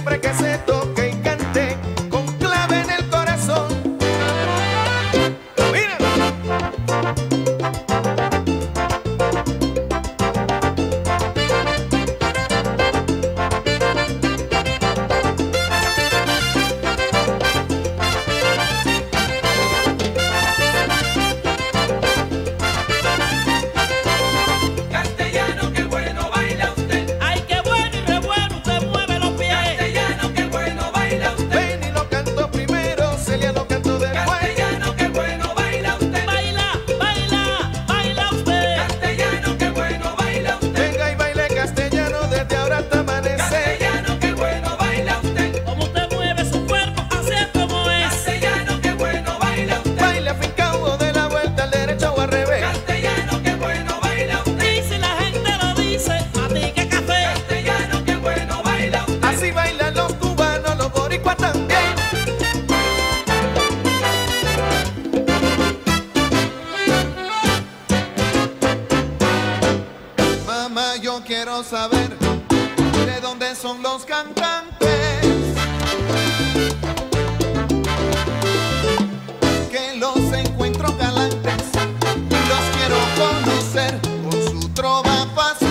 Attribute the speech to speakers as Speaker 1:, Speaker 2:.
Speaker 1: siempre que se toca. Quiero saber de dónde son los cantantes. Que los encuentro galantes los quiero conocer con su trova fascinante